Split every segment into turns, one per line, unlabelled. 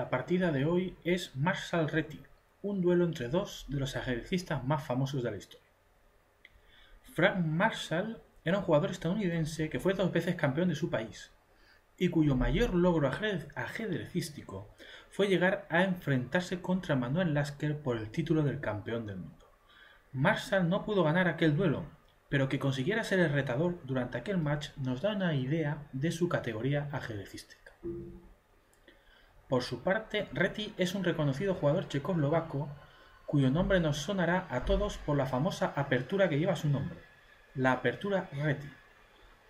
La partida de hoy es Marshall Reti, un duelo entre dos de los ajedrecistas más famosos de la historia. Frank Marshall era un jugador estadounidense que fue dos veces campeón de su país y cuyo mayor logro ajedrecístico fue llegar a enfrentarse contra Manuel Lasker por el título del campeón del mundo. Marshall no pudo ganar aquel duelo, pero que consiguiera ser el retador durante aquel match nos da una idea de su categoría ajedrecística. Por su parte, Reti es un reconocido jugador checoslovaco cuyo nombre nos sonará a todos por la famosa apertura que lleva su nombre, la apertura Reti.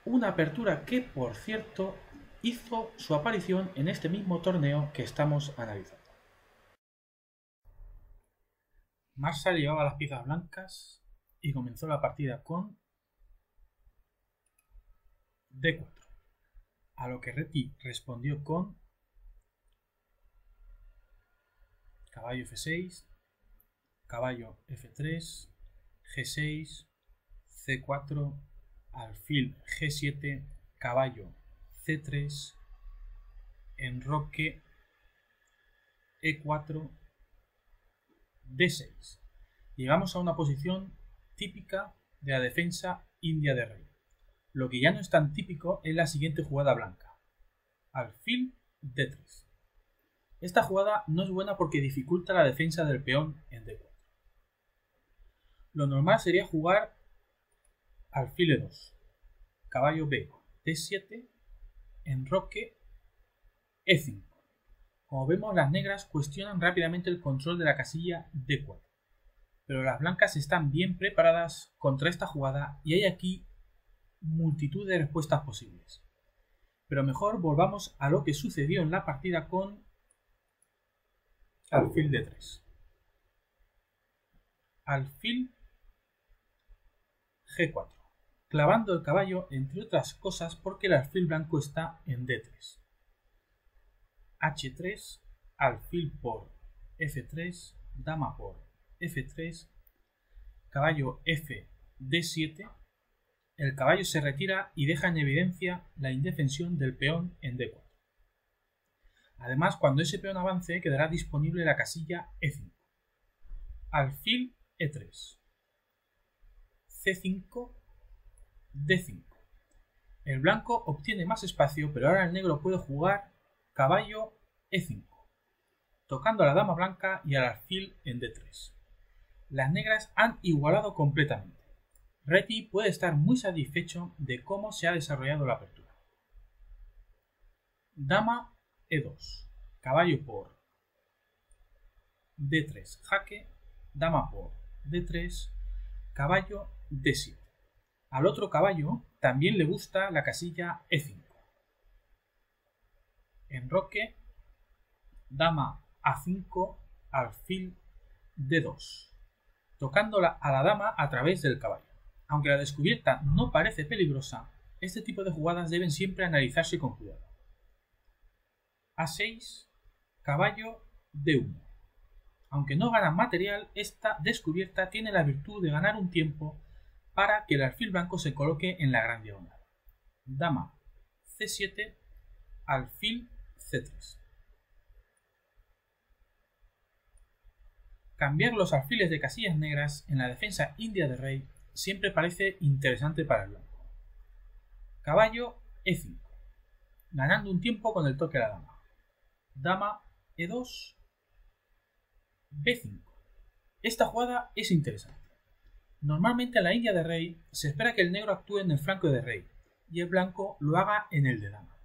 Una apertura que, por cierto, hizo su aparición en este mismo torneo que estamos analizando. Marshall llevaba las piezas blancas y comenzó la partida con D4, a lo que Reti respondió con caballo F6, caballo F3, G6, C4, alfil G7, caballo C3, enroque E4, D6. Llegamos a una posición típica de la defensa india de rey. Lo que ya no es tan típico es la siguiente jugada blanca. Alfil D3. Esta jugada no es buena porque dificulta la defensa del peón en D4. Lo normal sería jugar alfil E2, caballo B, D7, enroque E5. Como vemos, las negras cuestionan rápidamente el control de la casilla D4. Pero las blancas están bien preparadas contra esta jugada y hay aquí multitud de respuestas posibles. Pero mejor volvamos a lo que sucedió en la partida con alfil de 3. Alfil G4. Clavando el caballo, entre otras cosas, porque el alfil blanco está en D3. H3, alfil por F3, dama por F3, caballo F, D7. El caballo se retira y deja en evidencia la indefensión del peón en D4. Además, cuando ese peón avance, quedará disponible la casilla E5. Alfil E3. C5, D5. El blanco obtiene más espacio, pero ahora el negro puede jugar caballo E5, tocando a la dama blanca y al alfil en D3. Las negras han igualado completamente. Reti puede estar muy satisfecho de cómo se ha desarrollado la apertura. Dama e2. Caballo por D3. Jaque. Dama por D3. Caballo D7. Al otro caballo también le gusta la casilla E5. Enroque. Dama A5. Alfil D2. Tocando a la dama a través del caballo. Aunque la descubierta no parece peligrosa, este tipo de jugadas deben siempre analizarse con cuidado. A6, caballo D1. Aunque no gana material, esta descubierta tiene la virtud de ganar un tiempo para que el alfil blanco se coloque en la gran diagonal. Dama C7, alfil C3. Cambiar los alfiles de casillas negras en la defensa india de rey siempre parece interesante para el blanco. Caballo E5, ganando un tiempo con el toque a la dama dama e2, b5. Esta jugada es interesante. Normalmente en la India de rey se espera que el negro actúe en el flanco de rey y el blanco lo haga en el de dama.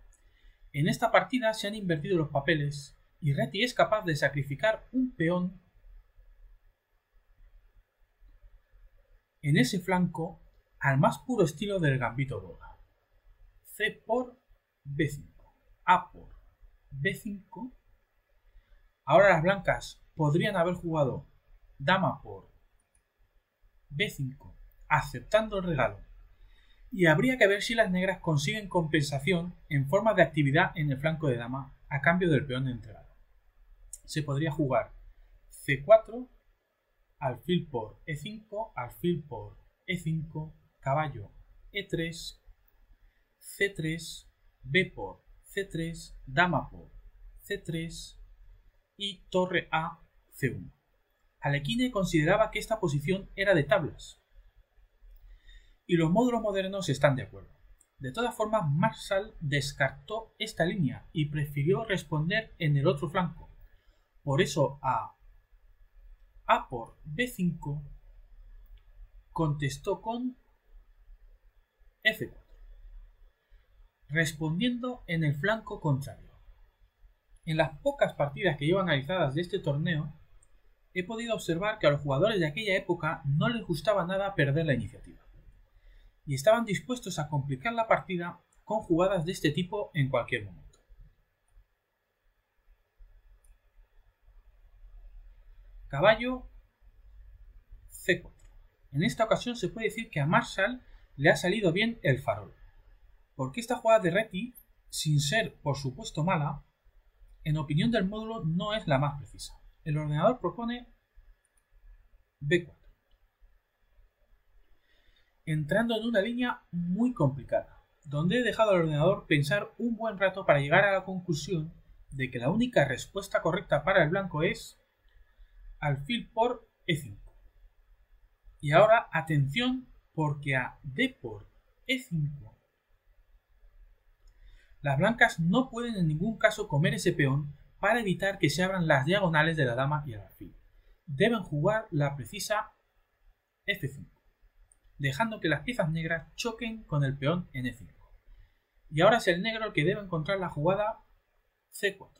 En esta partida se han invertido los papeles y Reti es capaz de sacrificar un peón en ese flanco al más puro estilo del gambito boga. C por B5, A por B5. Ahora las blancas podrían haber jugado dama por B5, aceptando el regalo. Y habría que ver si las negras consiguen compensación en forma de actividad en el flanco de dama a cambio del peón de entregado. Se podría jugar C4, alfil por E5, alfil por E5, caballo E3, C3, B por C3, dama por C3, y torre A C1. Alekhine consideraba que esta posición era de tablas. Y los módulos modernos están de acuerdo. De todas formas, Marshall descartó esta línea y prefirió responder en el otro flanco. Por eso a A por B5 contestó con F4, respondiendo en el flanco contrario. En las pocas partidas que llevo analizadas de este torneo, he podido observar que a los jugadores de aquella época no les gustaba nada perder la iniciativa, y estaban dispuestos a complicar la partida con jugadas de este tipo en cualquier momento. Caballo C4. En esta ocasión se puede decir que a Marshall le ha salido bien el farol, porque esta jugada de Reti, sin ser por supuesto mala, en opinión del módulo no es la más precisa. El ordenador propone B4, entrando en una línea muy complicada, donde he dejado al ordenador pensar un buen rato para llegar a la conclusión de que la única respuesta correcta para el blanco es alfil por E5. Y ahora atención porque a D por E5 las blancas no pueden en ningún caso comer ese peón para evitar que se abran las diagonales de la dama y el alfil. Deben jugar la precisa F5, dejando que las piezas negras choquen con el peón en E5. Y ahora es el negro el que debe encontrar la jugada C4.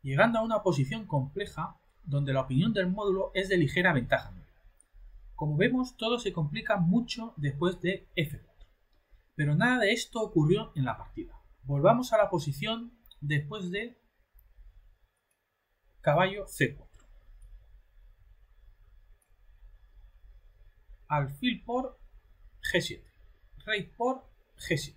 Llegando a una posición compleja donde la opinión del módulo es de ligera ventaja. Como vemos, todo se complica mucho después de F4. Pero nada de esto ocurrió en la partida. Volvamos a la posición después de caballo C4. Alfil por G7. Rey por G7.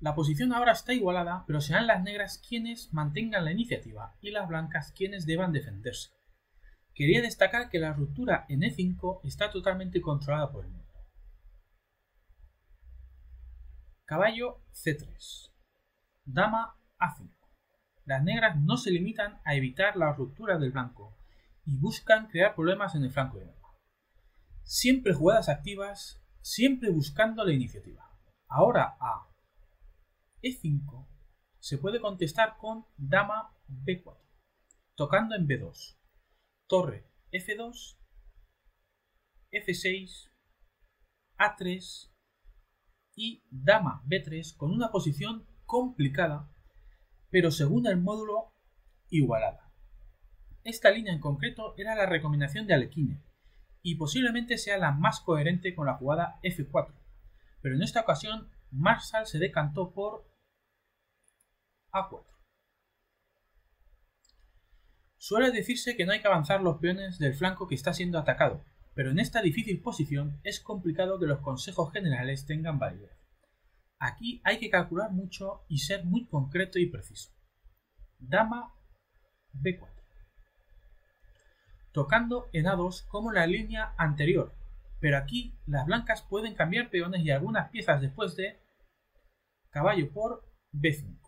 La posición ahora está igualada, pero serán las negras quienes mantengan la iniciativa y las blancas quienes deban defenderse. Quería destacar que la ruptura en E5 está totalmente controlada por el negro. Caballo C3. Dama A5. Las negras no se limitan a evitar la ruptura del blanco y buscan crear problemas en el flanco de dama. Siempre jugadas activas, siempre buscando la iniciativa. Ahora a E5 se puede contestar con dama B4, tocando en B2, torre F2, F6, A3, y dama b3 con una posición complicada, pero según el módulo igualada. Esta línea en concreto era la recomendación de Alekhine y posiblemente sea la más coherente con la jugada f4, pero en esta ocasión Marshall se decantó por a4. Suele decirse que no hay que avanzar los peones del flanco que está siendo atacado, pero en esta difícil posición es complicado que los consejos generales tengan validez. Aquí hay que calcular mucho y ser muy concreto y preciso. Dama B4. Tocando en A2 como la línea anterior, pero aquí las blancas pueden cambiar peones y algunas piezas después de caballo por B5,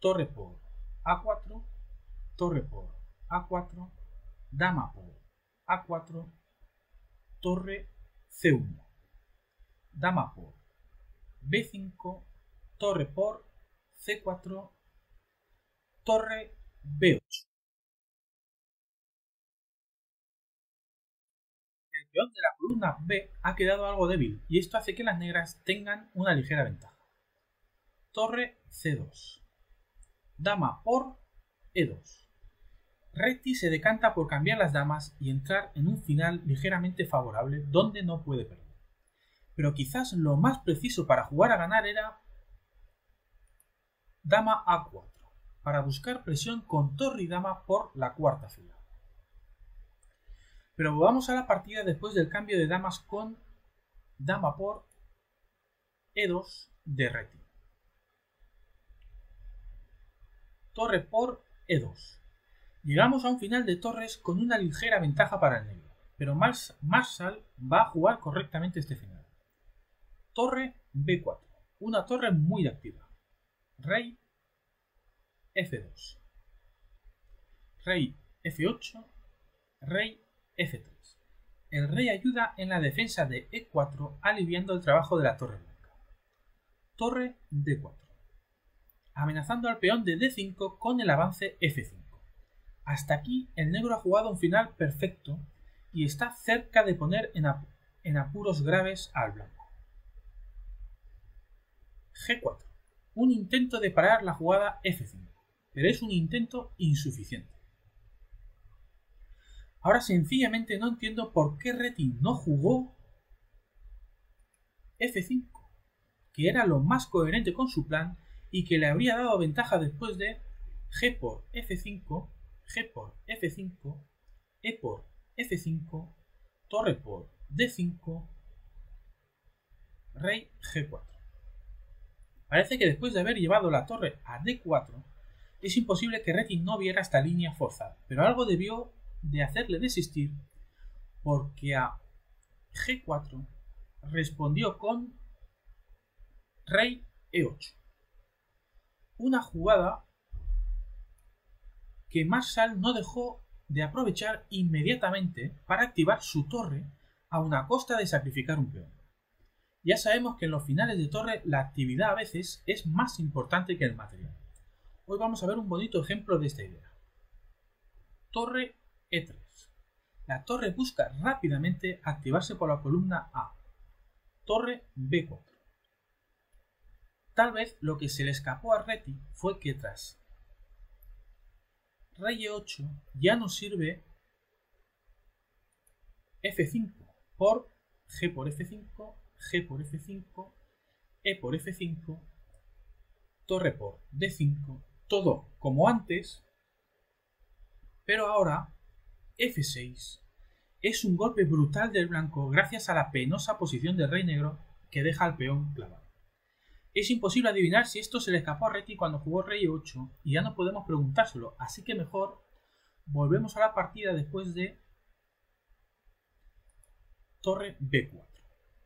torre por A4, torre por A4, dama por a4, torre C1, dama por B5, torre por C4, torre B8. El peón de la columna B ha quedado algo débil y esto hace que las negras tengan una ligera ventaja. Torre C2, dama por E2. Reti se decanta por cambiar las damas y entrar en un final ligeramente favorable donde no puede perder. Pero quizás lo más preciso para jugar a ganar era dama a4, para buscar presión con torre y dama por la cuarta fila. Pero vamos a la partida después del cambio de damas con dama por e2 de Reti. Torre por e2. Llegamos a un final de torres con una ligera ventaja para el negro, pero Marshall va a jugar correctamente este final. Torre B4, una torre muy activa. Rey F2. Rey F8. Rey F3. El rey ayuda en la defensa de E4 aliviando el trabajo de la torre blanca. Torre D4. Amenazando al peón de D5 con el avance F5. Hasta aquí el negro ha jugado un final perfecto y está cerca de poner en, apuros graves al blanco. G4. Un intento de parar la jugada F5, pero es un intento insuficiente. Ahora sencillamente no entiendo por qué Reti no jugó F5, que era lo más coherente con su plan y que le habría dado ventaja después de G por F5, G por F5, E por F5, torre por D5, rey G4. Parece que después de haber llevado la torre a D4, es imposible que Reti no viera esta línea forzada, pero algo debió de hacerle desistir porque a G4 respondió con rey E8. Una jugada que Marshall no dejó de aprovechar inmediatamente para activar su torre a una costa de sacrificar un peón. Ya sabemos que en los finales de torre la actividad a veces es más importante que el material. Hoy vamos a ver un bonito ejemplo de esta idea. Torre e3. La torre busca rápidamente activarse por la columna A. Torre B4. Tal vez lo que se le escapó a Reti fue que tras rey E8 ya no sirve F5 por G por F5, G por F5, E por F5, torre por D5, todo como antes, pero ahora F6 es un golpe brutal del blanco gracias a la penosa posición del rey negro que deja al peón clavado. Es imposible adivinar si esto se le escapó a Reti cuando jugó rey 8 y ya no podemos preguntárselo, así que mejor volvemos a la partida después de torre B4.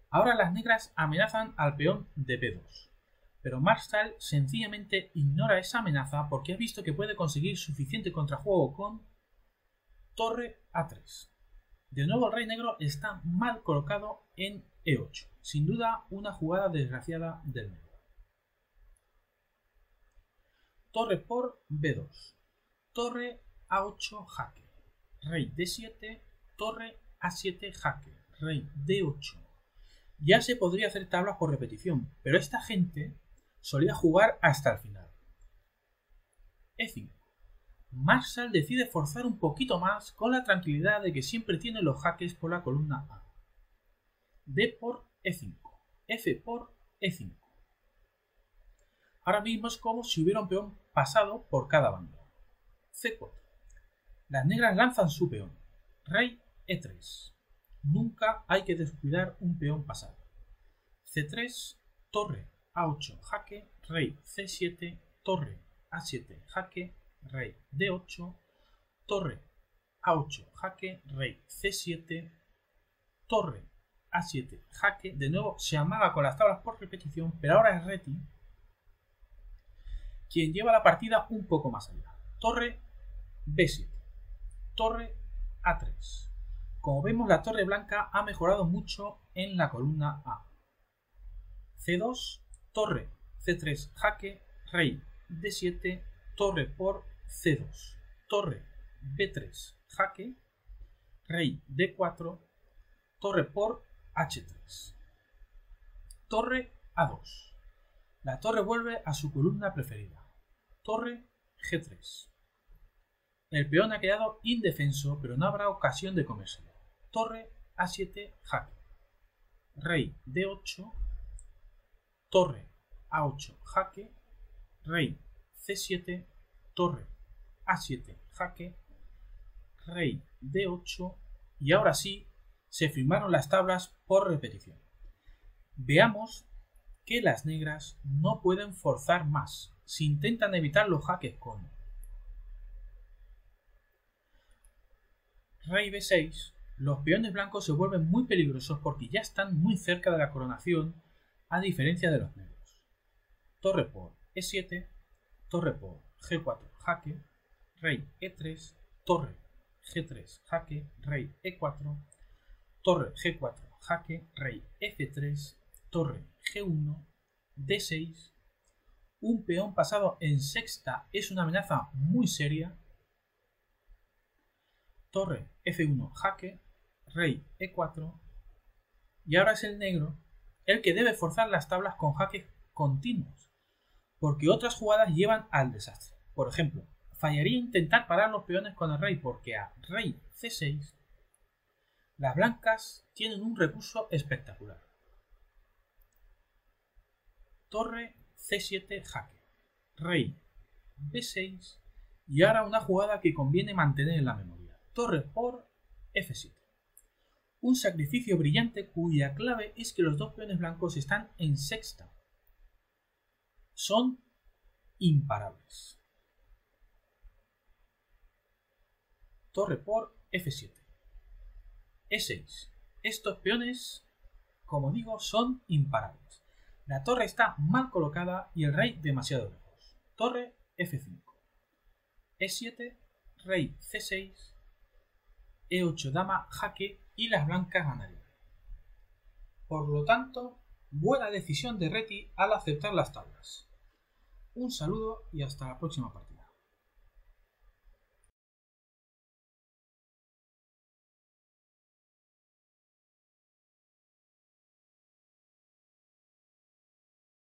Ahora las negras amenazan al peón de B2, pero Marshall sencillamente ignora esa amenaza porque ha visto que puede conseguir suficiente contrajuego con torre A3. De nuevo el rey negro está mal colocado en E8. Sin duda una jugada desgraciada del negro. Torre por B2. Torre A8 jaque. Rey D7. Torre A7 jaque. Rey D8. Ya se podría hacer tablas por repetición, pero esta gente solía jugar hasta el final. E5. Marshall decide forzar un poquito más con la tranquilidad de que siempre tiene los jaques por la columna A. D por E5. F por E5. Ahora mismo es como si hubiera un peón pasado por cada bando. C4. Las negras lanzan su peón. Rey E3. Nunca hay que descuidar un peón pasado. C3, torre A8, jaque, rey C7, torre A7, jaque, rey D8, torre A8, jaque, rey C7, torre A7, jaque. De nuevo se amaga con las tablas por repetición, pero ahora es Reti quien lleva la partida un poco más allá. Torre B7, torre A3. Como vemos, la torre blanca ha mejorado mucho en la columna A. C2, torre C3, jaque, rey D7, torre por C2, torre B3, jaque, rey D4, torre por H3, torre A2. La torre vuelve a su columna preferida. Torre G3. El peón ha quedado indefenso, pero no habrá ocasión de comérselo. Torre A7 jaque. Rey D8. Torre A8 jaque. Rey C7. Torre A7 jaque. Rey D8. Y ahora sí, se firmaron las tablas por repetición. Veamos que las negras no pueden forzar más si intentan evitar los jaques con Rey B6, los peones blancos se vuelven muy peligrosos porque ya están muy cerca de la coronación, a diferencia de los negros. Torre por E7, torre por G4, jaque, rey E3, torre G3, jaque, rey E4, torre G4, jaque, rey F3, torre G1, D6. Un peón pasado en sexta es una amenaza muy seria. Torre F1, jaque, rey E4. Y ahora es el negro el que debe forzar las tablas con jaques continuos, porque otras jugadas llevan al desastre. Por ejemplo, fallaría intentar parar los peones con el rey porque a rey C6 las blancas tienen un recurso espectacular. Torre C7 jaque, rey B6 y ahora una jugada que conviene mantener en la memoria. Torre por F7. Un sacrificio brillante cuya clave es que los dos peones blancos están en sexta. Son imparables. Torre por F7. E6. Estos peones, como digo, son imparables. La torre está mal colocada y el rey demasiado lejos. Torre F5. E7, rey C6, E8 dama jaque y las blancas ganarían. Por lo tanto, buena decisión de Reti al aceptar las tablas. Un saludo y hasta la próxima parte.